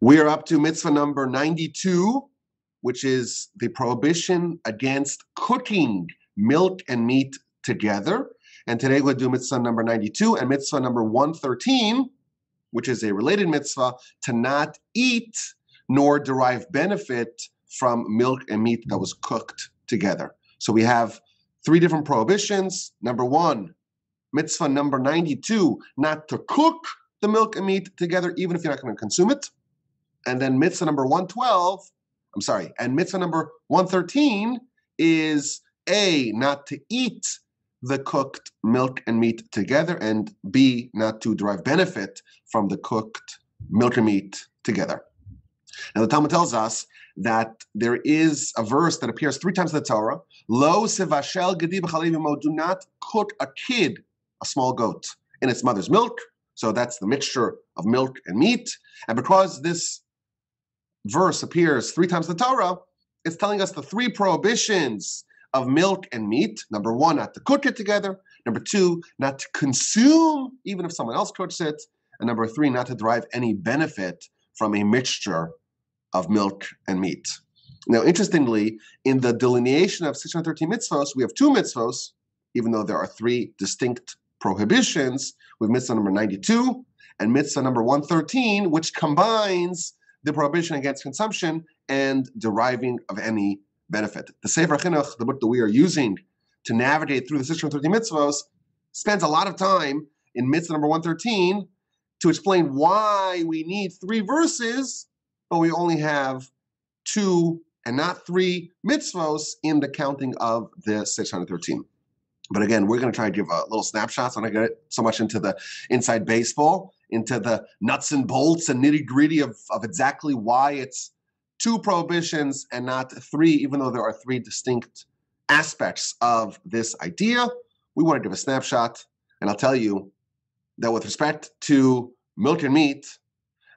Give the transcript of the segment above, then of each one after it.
We are up to mitzvah number 92, which is the prohibition against cooking milk and meat together. And today we'll do mitzvah number 92 and mitzvah number 113, which is a related mitzvah to not eat nor derive benefit from milk and meat that was cooked together. So we have three different prohibitions. Number one, mitzvah number 92, not to cook the milk and meat together, even if you're not going to consume it. And then mitzvah number 112, I'm sorry, and mitzvah number 113 is A, not to eat the cooked milk and meat together, and B, not to derive benefit from the cooked milk and meat together. Now, the Talmud tells us that there is a verse that appears three times in the Torah Lo sevashel gedi do not cook a kid, a small goat, in its mother's milk. So that's the mixture of milk and meat. And because this verse appears three times in the Torah, it's telling us the three prohibitions of milk and meat. Number one, not to cook it together. Number two, not to consume, even if someone else cooks it. And number three, not to derive any benefit from a mixture of milk and meat. Now, interestingly, in the delineation of 613 mitzvahs, we have two mitzvahs, even though there are three distinct prohibitions, with mitzvah number 92 and mitzvah number 113, which combines the prohibition against consumption and deriving of any benefit. The Sefer Chinuch, the book that we are using to navigate through the 613 mitzvahs, spends a lot of time in mitzvah number 113 to explain why we need three verses, but we only have two and not three mitzvahs in the counting of the 613. But again, we're going to try to give a little snapshot. So I'm not get so much into the inside baseball, into the nuts and bolts and nitty gritty of, of exactly why it's two prohibitions and not three, even though there are three distinct aspects of this idea. We want to give a snapshot. And I'll tell you that with respect to milk and meat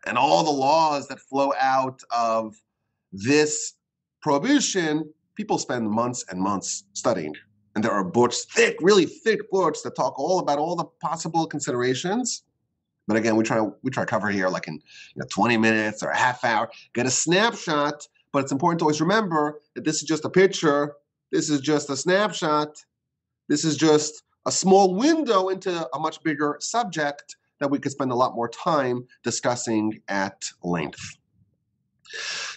and all the laws that flow out of this prohibition, people spend months and months studying and there are books, thick, really thick books that talk all about all the possible considerations. But again, we try we try to cover here like in you know, 20 minutes or a half hour, get a snapshot. But it's important to always remember that this is just a picture. This is just a snapshot. This is just a small window into a much bigger subject that we could spend a lot more time discussing at length.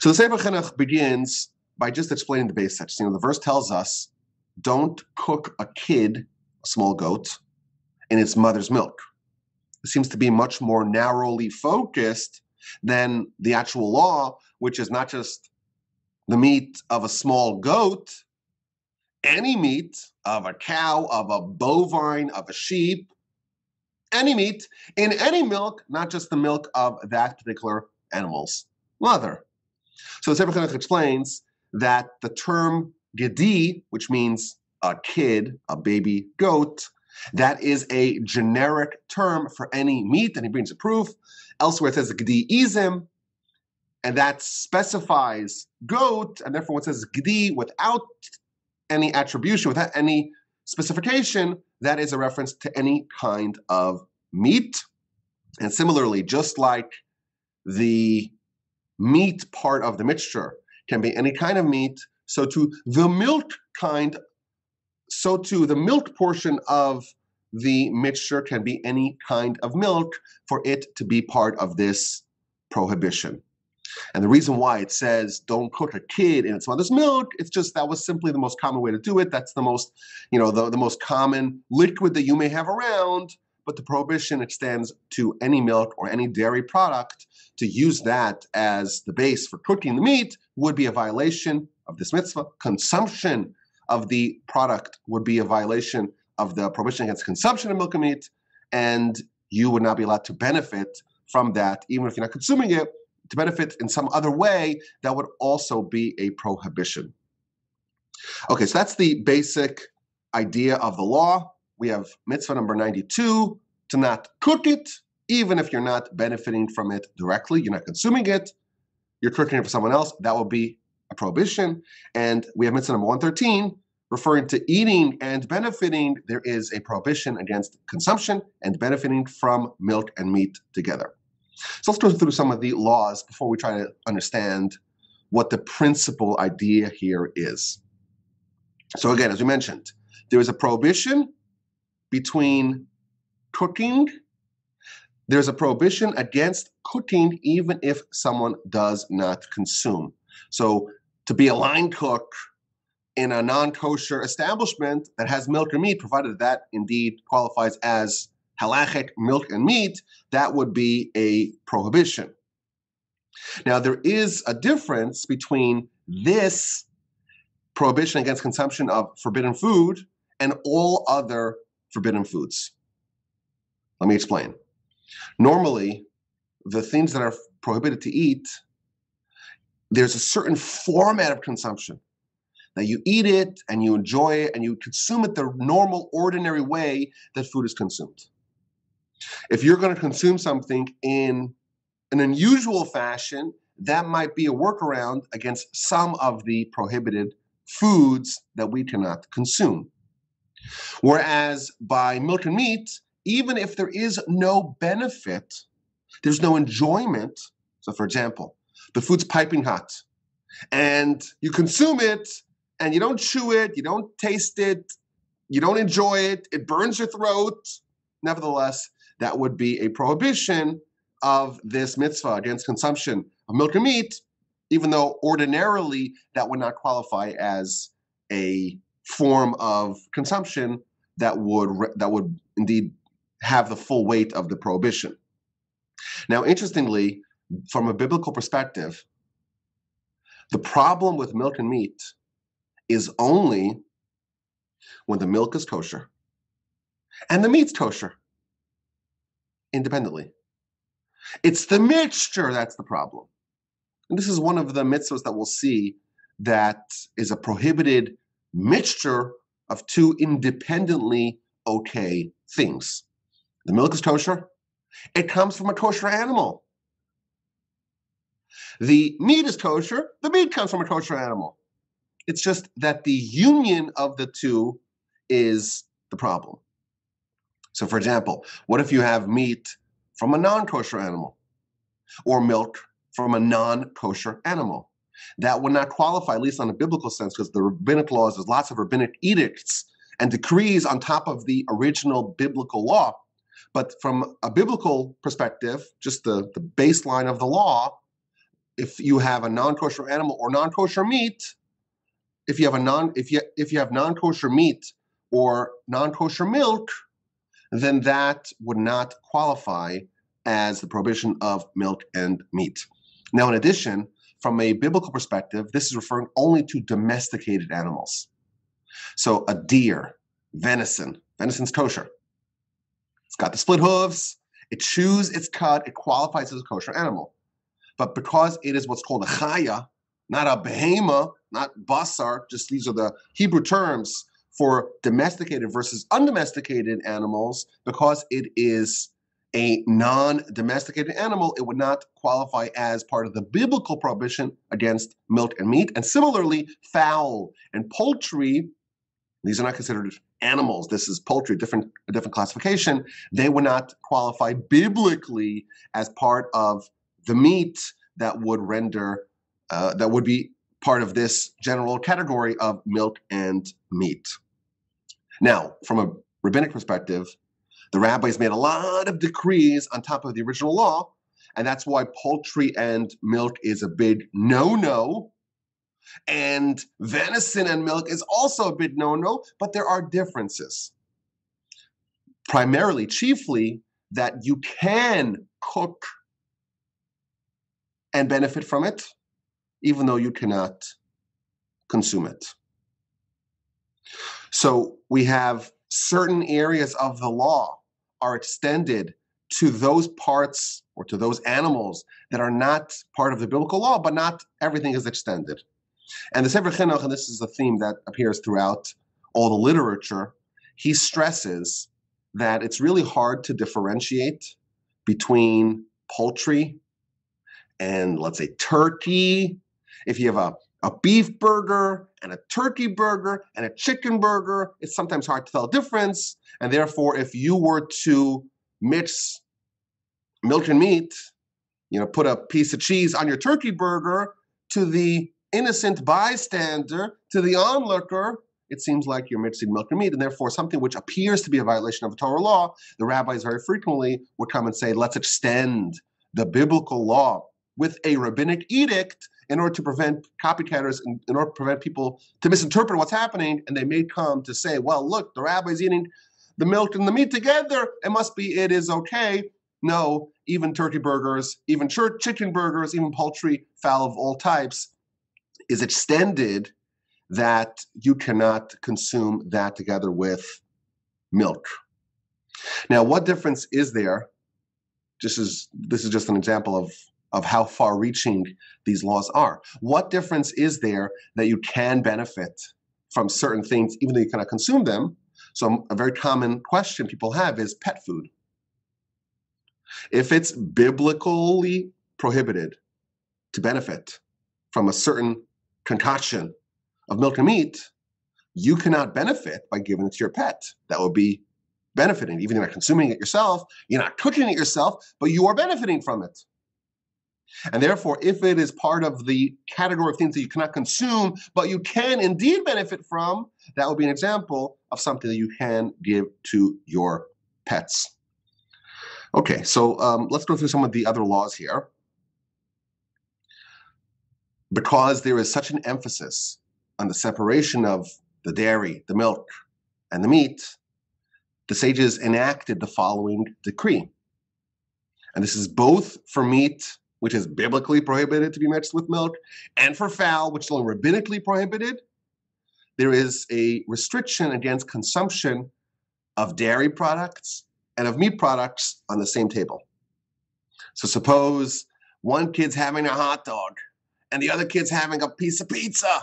So the Sefer Chinuch begins by just explaining the basics. You know, the verse tells us don't cook a kid, a small goat, in its mother's milk. Seems to be much more narrowly focused than the actual law, which is not just the meat of a small goat, any meat of a cow, of a bovine, of a sheep, any meat in any milk, not just the milk of that particular animal's mother. So the Sefer Chinuch explains that the term Gedi, which means a kid, a baby goat, that is a generic term for any meat, and he brings a proof. Elsewhere it says Gedi izim, and that specifies goat, and therefore it says Gedi without any attribution, without any specification, that is a reference to any kind of meat. And similarly, just like the meat part of the mixture can be any kind of meat, so to the milk kind, so too the milk portion of the mixture can be any kind of milk for it to be part of this prohibition. And the reason why it says don't cook a kid in its mother's milk, it's just that was simply the most common way to do it. That's the most, you know, the, the most common liquid that you may have around but the prohibition extends to any milk or any dairy product. To use that as the base for cooking the meat would be a violation of this mitzvah. Consumption of the product would be a violation of the prohibition against consumption of milk and meat, and you would not be allowed to benefit from that, even if you're not consuming it. To benefit in some other way, that would also be a prohibition. Okay, so that's the basic idea of the law we have mitzvah number 92 to not cook it, even if you're not benefiting from it directly, you're not consuming it, you're cooking it for someone else, that will be a prohibition. And we have mitzvah number 113, referring to eating and benefiting, there is a prohibition against consumption and benefiting from milk and meat together. So let's go through some of the laws before we try to understand what the principal idea here is. So again, as we mentioned, there is a prohibition between cooking. There's a prohibition against cooking even if someone does not consume. So to be a line cook in a non-kosher establishment that has milk or meat, provided that indeed qualifies as halachic milk and meat, that would be a prohibition. Now, there is a difference between this prohibition against consumption of forbidden food and all other forbidden foods. Let me explain. Normally, the things that are prohibited to eat, there's a certain format of consumption that you eat it and you enjoy it and you consume it the normal, ordinary way that food is consumed. If you're going to consume something in an unusual fashion, that might be a workaround against some of the prohibited foods that we cannot consume. Whereas by milk and meat, even if there is no benefit, there's no enjoyment. So, for example, the food's piping hot and you consume it and you don't chew it, you don't taste it, you don't enjoy it, it burns your throat. Nevertheless, that would be a prohibition of this mitzvah against consumption of milk and meat, even though ordinarily that would not qualify as a form of consumption that would that would indeed have the full weight of the prohibition. Now, interestingly, from a biblical perspective, the problem with milk and meat is only when the milk is kosher and the meat's kosher independently. It's the mixture that's the problem. And this is one of the mitzvahs that we'll see that is a prohibited mixture of two independently okay things. The milk is kosher, it comes from a kosher animal. The meat is kosher, the meat comes from a kosher animal. It's just that the union of the two is the problem. So, for example, what if you have meat from a non kosher animal or milk from a non kosher animal? That would not qualify, at least on a biblical sense, because the rabbinic laws, there's lots of rabbinic edicts and decrees on top of the original biblical law. But from a biblical perspective, just the, the baseline of the law, if you have a non kosher animal or non kosher meat, if you have a non if you if you have non kosher meat or non kosher milk, then that would not qualify as the prohibition of milk and meat. Now, in addition, from a biblical perspective, this is referring only to domesticated animals. So, a deer, venison, venison's kosher. It's got the split hooves, it chews its cud, it qualifies as a kosher animal. But because it is what's called a chaya, not a behema, not basar, just these are the Hebrew terms for domesticated versus undomesticated animals, because it is a non domesticated animal, it would not qualify as part of the biblical prohibition against milk and meat. And similarly, fowl and poultry, these are not considered animals. This is poultry, different a different classification. They would not qualify biblically as part of the meat that would render uh, that would be part of this general category of milk and meat. Now, from a rabbinic perspective, the rabbis made a lot of decrees on top of the original law, and that's why poultry and milk is a big no no and venison and milk is also a big no no, but there are differences. Primarily, chiefly, that you can cook and benefit from it, even though you cannot consume it. So we have certain areas of the law are extended to those parts or to those animals that are not part of the biblical law, but not everything is extended. And the Sefer Chinuch, and this is a theme that appears throughout all the literature, he stresses that it's really hard to differentiate between poultry and let's say turkey. If you have a, a beef burger and a turkey burger and a chicken burger, it's sometimes hard to tell the difference. And therefore, if you were to mix milk and meat, you know, put a piece of cheese on your turkey burger to the innocent bystander, to the onlooker, it seems like you're mixing milk and meat, and therefore something which appears to be a violation of a Torah law, the rabbis very frequently would come and say, let's extend the biblical law with a rabbinic edict in order to prevent copycatters and in order to prevent people to misinterpret what's happening. And they may come to say, well, look, the rabbi's eating the milk and the meat together. It must be, it is okay. No, even turkey burgers, even chicken burgers, even poultry, fowl of all types is extended that you cannot consume that together with milk. Now, what difference is there? Just as this is just an example of of how far reaching these laws are. What difference is there that you can benefit from certain things, even though you cannot consume them? So, um, a very common question people have is pet food. If it's biblically prohibited to benefit from a certain concoction of milk and meat, you cannot benefit by giving it to your pet. That would be benefiting. Even if you're not consuming it yourself, you're not cooking it yourself, but you are benefiting from it. And therefore, if it is part of the category of things that you cannot consume, but you can indeed benefit from, that would be an example of something that you can give to your pets. Okay, so um, let's go through some of the other laws here. Because there is such an emphasis on the separation of the dairy, the milk, and the meat, the sages enacted the following decree. And this is both for meat, which is biblically prohibited to be mixed with milk, and for fowl, which is only rabbinically prohibited. There is a restriction against consumption of dairy products and of meat products on the same table. So suppose one kid's having a hot dog and the other kid's having a piece of pizza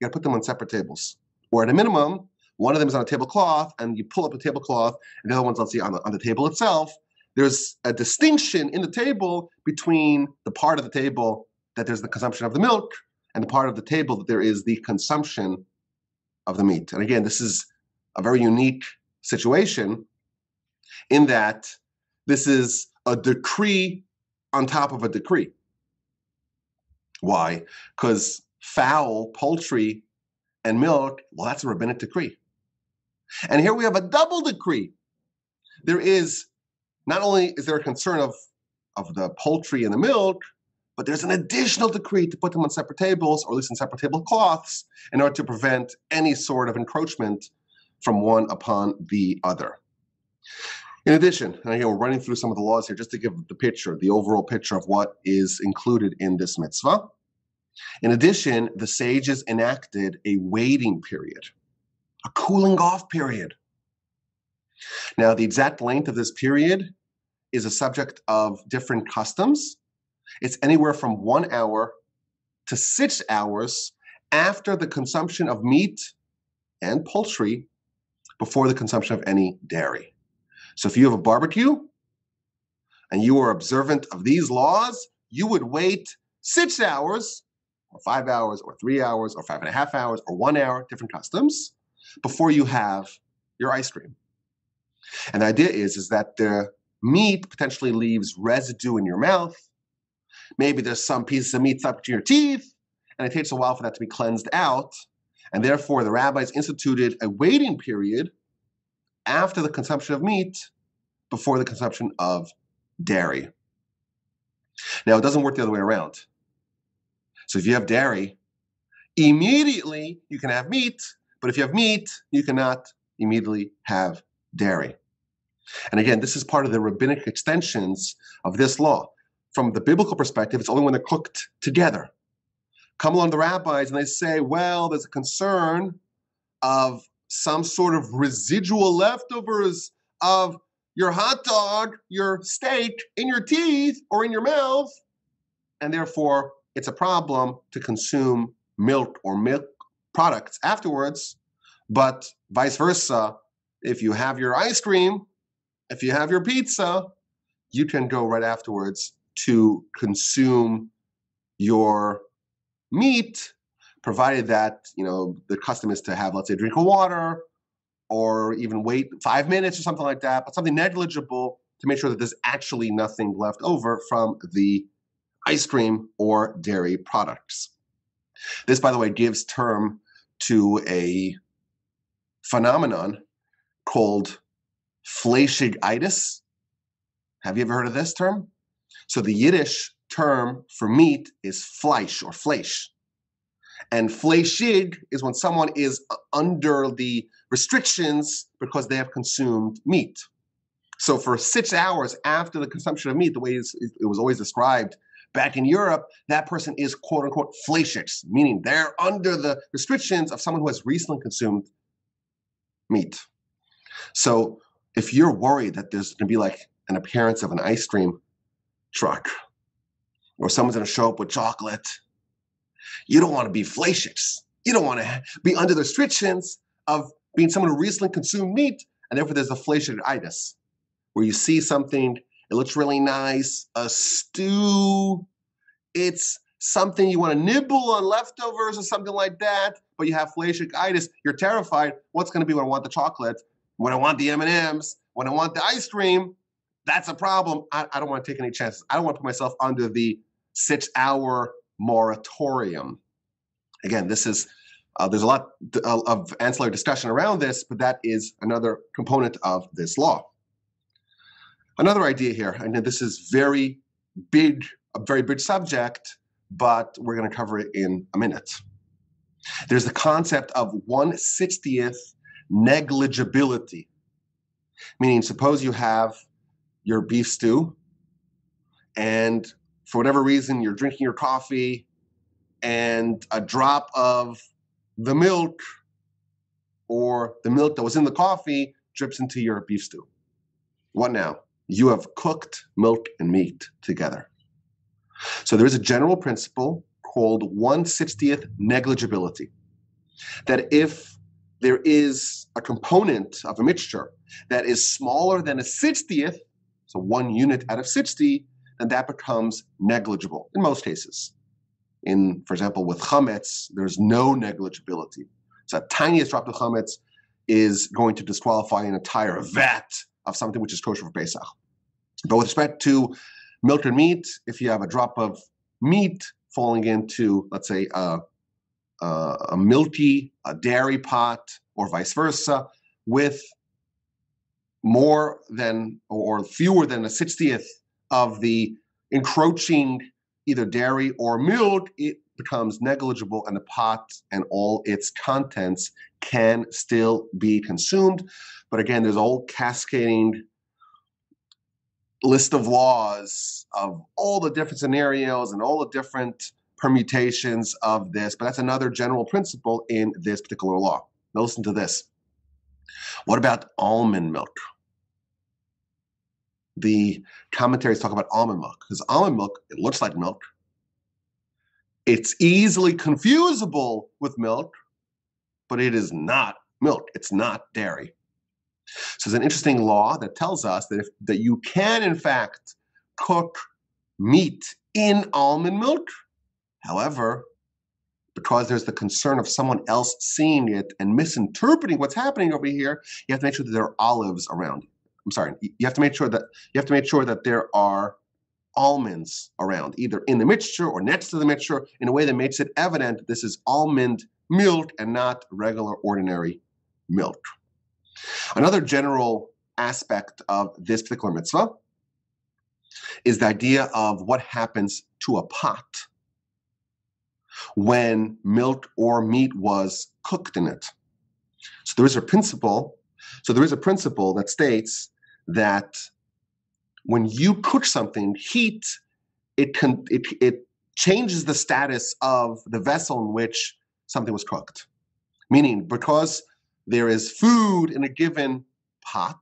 you got to put them on separate tables. Or at a minimum, one of them is on a tablecloth, and you pull up the tablecloth, and the other one's, on the, on the table itself. There's a distinction in the table between the part of the table that there's the consumption of the milk and the part of the table that there is the consumption of the meat. And again, this is a very unique situation in that this is a decree on top of a decree. Why? Because fowl, poultry, and milk, well, that's a rabbinic decree. And here we have a double decree. There is not only is there a concern of, of the poultry and the milk, but there's an additional decree to put them on separate tables, or at least in separate tablecloths, in order to prevent any sort of encroachment from one upon the other. In addition, and again, we're running through some of the laws here just to give the picture, the overall picture of what is included in this mitzvah. In addition, the sages enacted a waiting period, a cooling off period. Now, the exact length of this period is a subject of different customs. It's anywhere from one hour to six hours after the consumption of meat and poultry before the consumption of any dairy. So if you have a barbecue and you are observant of these laws, you would wait six hours or five hours or three hours or five and a half hours or one hour, different customs, before you have your ice cream. And the idea is, is that the meat potentially leaves residue in your mouth. Maybe there's some pieces of meat stuck to your teeth, and it takes a while for that to be cleansed out. And therefore, the rabbis instituted a waiting period after the consumption of meat before the consumption of dairy. Now, it doesn't work the other way around. So if you have dairy, immediately you can have meat, but if you have meat, you cannot immediately have dairy. And again, this is part of the rabbinic extensions of this law. From the biblical perspective, it's only when they're cooked together. Come along the rabbis and they say, well, there's a concern of some sort of residual leftovers of your hot dog, your steak in your teeth or in your mouth, and therefore it's a problem to consume milk or milk products afterwards. But vice versa, if you have your ice cream, if you have your pizza, you can go right afterwards to consume your meat, provided that you know the custom is to have, let's say, a drink of water, or even wait five minutes or something like that, but something negligible to make sure that there's actually nothing left over from the ice cream or dairy products. This, by the way, gives term to a phenomenon called fleischigitis. Have you ever heard of this term? So the Yiddish term for meat is fleisch or fleisch. And fleischig is when someone is under the restrictions because they have consumed meat. So for six hours after the consumption of meat, the way it was always described back in Europe, that person is quote unquote fleischig, meaning they're under the restrictions of someone who has recently consumed meat. So if you're worried that there's going to be like an appearance of an ice cream truck or someone's going to show up with chocolate, you don't want to be fleischig. You don't want to be under the restrictions of being someone who recently consumed meat, and therefore there's a fleischigitis, where you see something, it looks really nice, a stew, it's something you want to nibble on leftovers or something like that, but you have fleischigitis, you're terrified. What's going to be when I want the chocolate? When I want the M&Ms? When I want the ice cream? That's a problem. I, I don't want to take any chances. I don't want to put myself under the six-hour moratorium. Again, this is uh, there's a lot of ancillary discussion around this, but that is another component of this law. Another idea here, and this is very big, a very big subject, but we're going to cover it in a minute. There's the concept of 160th negligibility, meaning suppose you have your beef stew, and for whatever reason, you're drinking your coffee, and a drop of the milk or the milk that was in the coffee drips into your beef stew. What now? You have cooked milk and meat together. So there is a general principle called 160th negligibility that if there is a component of a mixture that is smaller than a 60th, so one unit out of 60, then that becomes negligible in most cases. In, for example, with chametz, there's no negligibility. So the tiniest drop of chametz is going to disqualify an entire vat of something which is kosher for Pesach. But with respect to milk and meat, if you have a drop of meat falling into, let's say, a, a, a milky, a dairy pot, or vice versa, with more than or fewer than a 60th of the encroaching either dairy or milk, it becomes negligible and the pot and all its contents can still be consumed. But again, there's a whole cascading list of laws of all the different scenarios and all the different permutations of this. But that's another general principle in this particular law. Now, listen to this. What about almond milk? the commentaries talk about almond milk because almond milk, it looks like milk. It's easily confusable with milk, but it is not milk. It's not dairy. So it's an interesting law that tells us that if that you can in fact cook meat in almond milk. However, because there's the concern of someone else seeing it and misinterpreting what's happening over here, you have to make sure that there are olives around. I'm sorry, you have to make sure that you have to make sure that there are almonds around, either in the mixture or next to the mixture, in a way that makes it evident this is almond milk and not regular ordinary milk. Another general aspect of this particular mitzvah is the idea of what happens to a pot when milk or meat was cooked in it. So there is a principle. So there is a principle that states that when you cook something, heat it can it it changes the status of the vessel in which something was cooked. Meaning, because there is food in a given pot,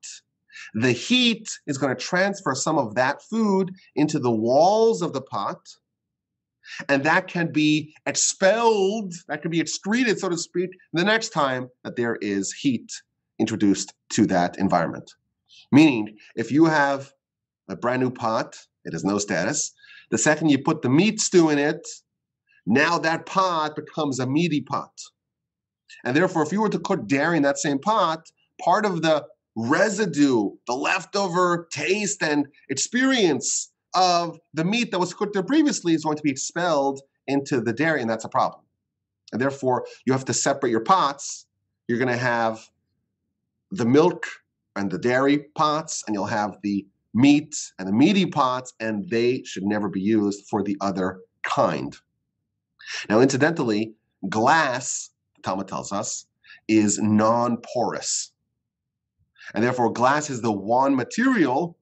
the heat is going to transfer some of that food into the walls of the pot, and that can be expelled, that can be excreted, so to speak, the next time that there is heat introduced to that environment. Meaning, if you have a brand new pot, it has no status. The second you put the meat stew in it, now that pot becomes a meaty pot. And therefore, if you were to cook dairy in that same pot, part of the residue, the leftover taste and experience of the meat that was cooked there previously is going to be expelled into the dairy, and that's a problem. And therefore, you have to separate your pots. You're going to have the milk and the dairy pots, and you'll have the meat and the meaty pots, and they should never be used for the other kind. Now, incidentally, glass, the Talmud tells us, is non porous. And therefore, glass is the one material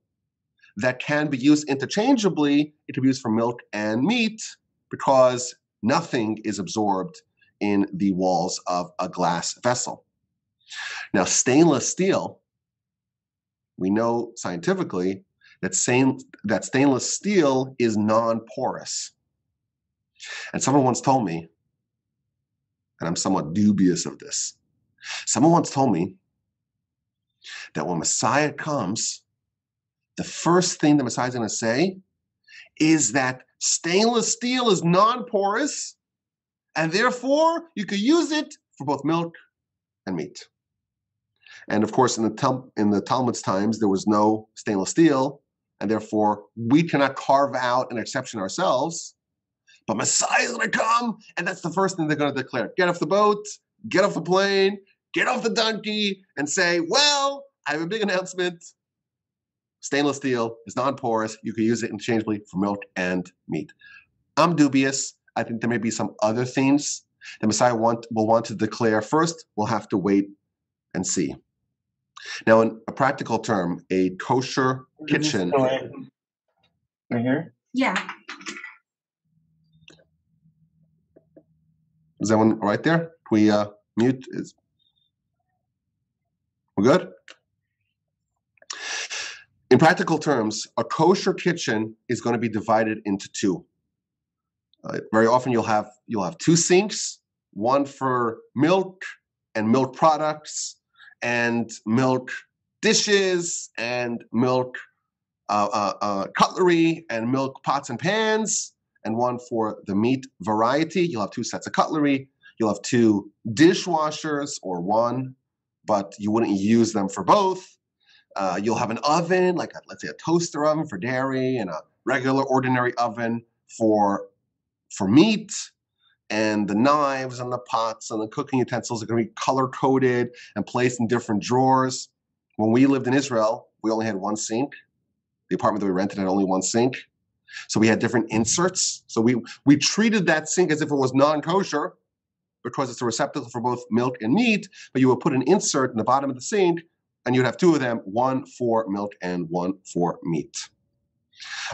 that can be used interchangeably. It can be used for milk and meat because nothing is absorbed in the walls of a glass vessel. Now, stainless steel, we know scientifically that, same, that stainless steel is non porous. And someone once told me, and I'm somewhat dubious of this, someone once told me that when Messiah comes, the first thing the Messiah is going to say is that stainless steel is non porous, and therefore you could use it for both milk and meat. And of course, in the, in the Talmud's times, there was no stainless steel, and therefore we cannot carve out an exception ourselves. But Messiah is going to come, and that's the first thing they're going to declare. Get off the boat, get off the plane, get off the donkey, and say, Well, I have a big announcement. Stainless steel is non porous. You can use it interchangeably for milk and meat. I'm dubious. I think there may be some other things the Messiah want, will want to declare. First, we'll have to wait and see. Now, in a practical term, a kosher kitchen. Right here? Yeah. Is that one right there? We uh, mute. Is we good? In practical terms, a kosher kitchen is going to be divided into two. Uh, very often, you'll have you'll have two sinks, one for milk and milk products, and milk dishes and milk uh, uh, uh, cutlery and milk pots and pans, and one for the meat variety. You'll have two sets of cutlery. You'll have two dishwashers or one, but you wouldn't use them for both. Uh, you'll have an oven, like a, let's say a toaster oven for dairy, and a regular ordinary oven for for meat and the knives and the pots and the cooking utensils are going to be color coded and placed in different drawers. When we lived in Israel, we only had one sink. The apartment that we rented had only one sink. So we had different inserts. So we we treated that sink as if it was non-kosher because it's a receptacle for both milk and meat, but you would put an insert in the bottom of the sink and you'd have two of them, one for milk and one for meat.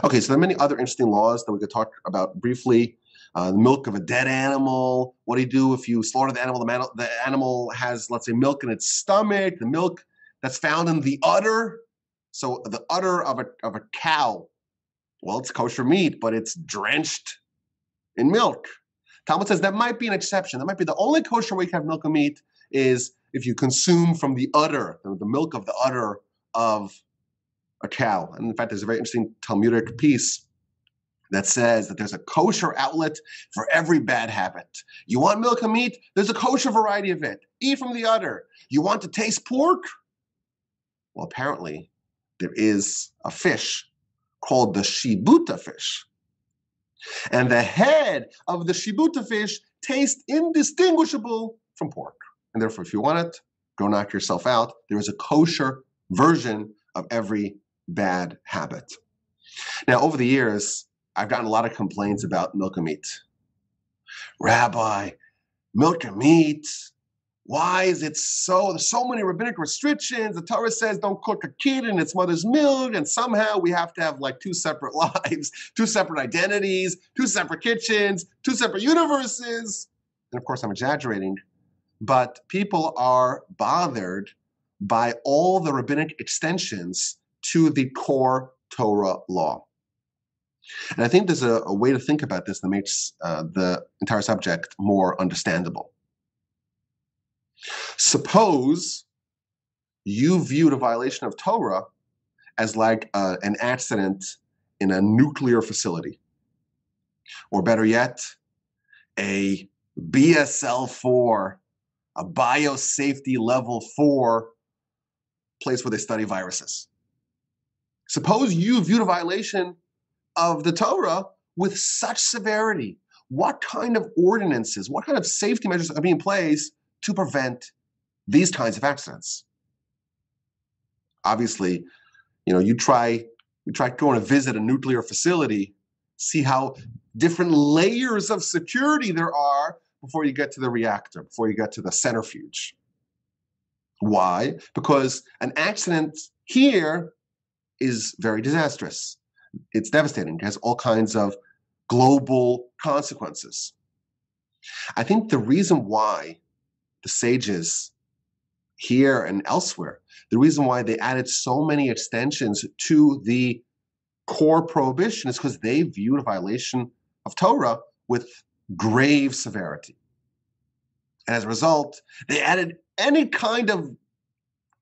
Okay, so there are many other interesting laws that we could talk about briefly uh, the milk of a dead animal. What do you do if you slaughter the animal? The, man- the animal has, let's say, milk in its stomach, the milk that's found in the udder. So the udder of a, of a cow, well, it's kosher meat, but it's drenched in milk. Talmud says that might be an exception. That might be the only kosher way can have milk and meat is if you consume from the udder, the milk of the udder of a cow. And in fact, there's a very interesting Talmudic piece that says that there's a kosher outlet for every bad habit. You want milk and meat? There's a kosher variety of it. Eat from the udder. You want to taste pork? Well, apparently, there is a fish called the shibuta fish. And the head of the shibuta fish tastes indistinguishable from pork. And therefore, if you want it, go knock yourself out. There is a kosher version of every bad habit. Now, over the years, I've gotten a lot of complaints about milk and meat. Rabbi, milk and meat, why is it so there's so many rabbinic restrictions? The Torah says don't cook a kid in its mother's milk, and somehow we have to have like two separate lives, two separate identities, two separate kitchens, two separate universes. And of course, I'm exaggerating, but people are bothered by all the rabbinic extensions to the core Torah law. And I think there's a, a way to think about this that makes uh, the entire subject more understandable. Suppose you viewed a violation of Torah as like uh, an accident in a nuclear facility, or better yet, a BSL 4, a biosafety level 4 place where they study viruses. Suppose you viewed a violation of the Torah with such severity. What kind of ordinances, what kind of safety measures are being placed to prevent these kinds of accidents? Obviously, you know, you try you try going to visit a nuclear facility, see how different layers of security there are before you get to the reactor, before you get to the centrifuge. Why? Because an accident here is very disastrous. It's devastating. It has all kinds of global consequences. I think the reason why the sages here and elsewhere, the reason why they added so many extensions to the core prohibition is because they viewed a violation of Torah with grave severity. And as a result, they added any kind of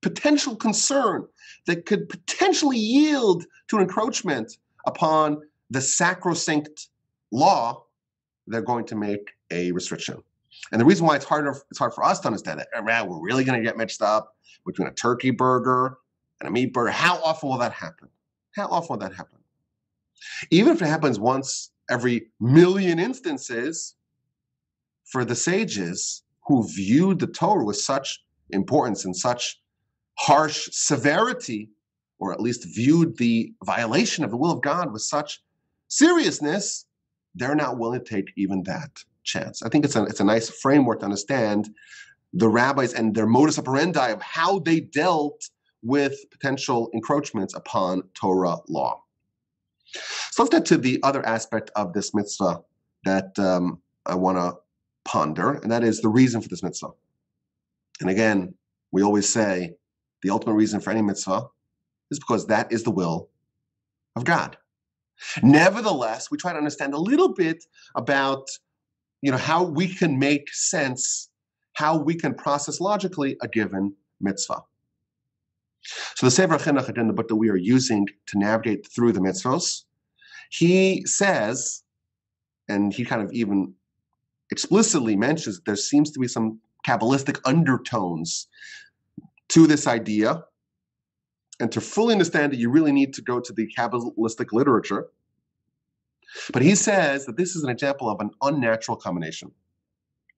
potential concern that could potentially yield to an encroachment upon the sacrosanct law, they're going to make a restriction. And the reason why it's harder it's hard for us to understand that, eh, man, we're really going to get mixed up between a turkey burger and a meat burger. How often will that happen? How often will that happen? Even if it happens once every million instances, for the sages who viewed the Torah with such importance and such harsh severity, or at least viewed the violation of the will of God with such seriousness, they're not willing to take even that chance. I think it's a, it's a nice framework to understand the rabbis and their modus operandi of how they dealt with potential encroachments upon Torah law. So let's get to the other aspect of this mitzvah that um, I want to ponder, and that is the reason for this mitzvah. And again, we always say the ultimate reason for any mitzvah is because that is the will of God. Nevertheless, we try to understand a little bit about you know how we can make sense, how we can process logically a given mitzvah. So the Sefer Chinuch, again, the book that we are using to navigate through the mitzvos, he says, and he kind of even explicitly mentions that there seems to be some Kabbalistic undertones to this idea. And to fully understand it, you really need to go to the Kabbalistic literature. But he says that this is an example of an unnatural combination.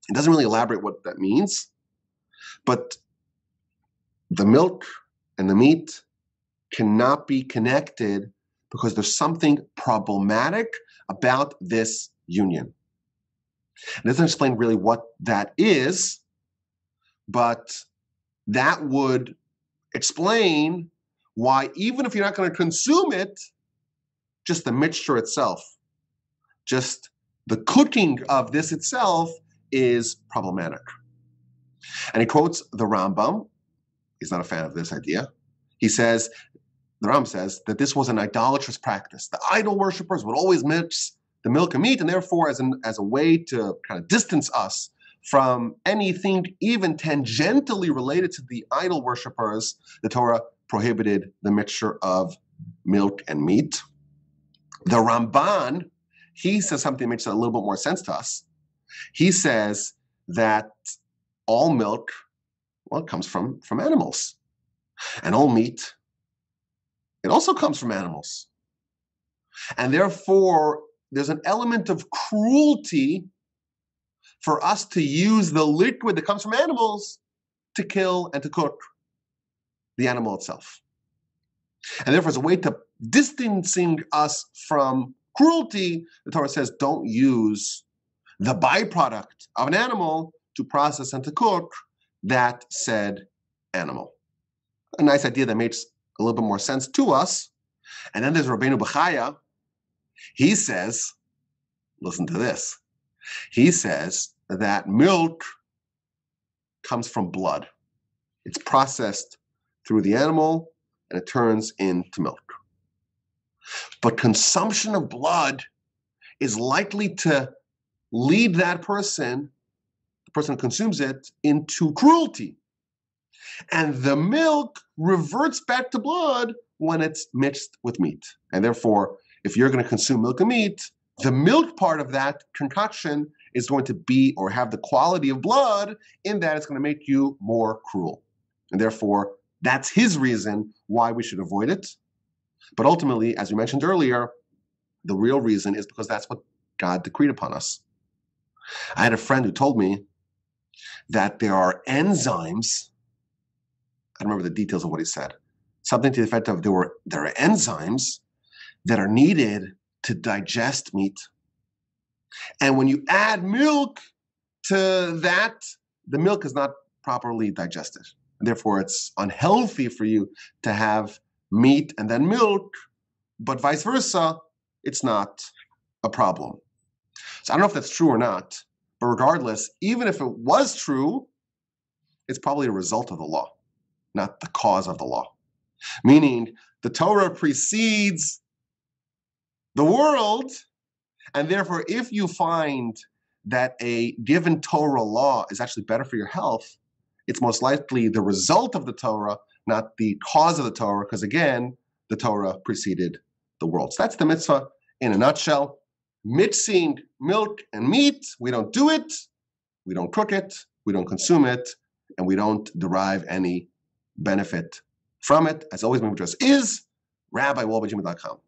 He doesn't really elaborate what that means, but the milk and the meat cannot be connected because there's something problematic about this union. It doesn't explain really what that is, but that would explain why, even if you're not going to consume it, just the mixture itself, just the cooking of this itself is problematic. And he quotes the Rambam. He's not a fan of this idea. He says, the Rambam says that this was an idolatrous practice. The idol worshippers would always mix the milk and meat, and therefore, as, an, as a way to kind of distance us from anything even tangentially related to the idol worshippers, the Torah prohibited the mixture of milk and meat. The Ramban, he says something that makes a little bit more sense to us. He says that all milk, well, it comes from, from animals. And all meat, it also comes from animals. And therefore, there's an element of cruelty for us to use the liquid that comes from animals to kill and to cook the animal itself. And therefore, as a way to distancing us from cruelty, the Torah says don't use the byproduct of an animal to process and to cook that said animal. A nice idea that makes a little bit more sense to us. And then there's Rabbeinu Bechaya, he says, listen to this. He says that milk comes from blood. It's processed through the animal and it turns into milk. But consumption of blood is likely to lead that person, person consumes it, into cruelty. And the milk reverts back to blood when it's mixed with meat. And therefore, if you're going to consume milk and meat, the milk part of that concoction is going to be or have the quality of blood in that it's going to make you more cruel. And therefore, That's his reason why we should avoid it. But ultimately, as we mentioned earlier, the real reason is because that's what God decreed upon us. I had a friend who told me that there are enzymes. I don't remember the details of what he said. Something to the effect of there were there are enzymes that are needed to digest meat. And when you add milk to that, the milk is not properly digested. Therefore, it's unhealthy for you to have meat and then milk, but vice versa, it's not a problem. So I don't know if that's true or not, but regardless, even if it was true, it's probably a result of the law, not the cause of the law. Meaning the Torah precedes the world, and therefore, if you find that a given Torah law is actually better for your health, it's most likely the result of the Torah, not the cause of the Torah, because again, the Torah preceded the world. So that's the mitzvah in a nutshell. Mixing milk and meat, we don't do it, we don't cook it, we don't consume it, and we don't derive any benefit from it. As always, my address is rabbiwolbajima.com.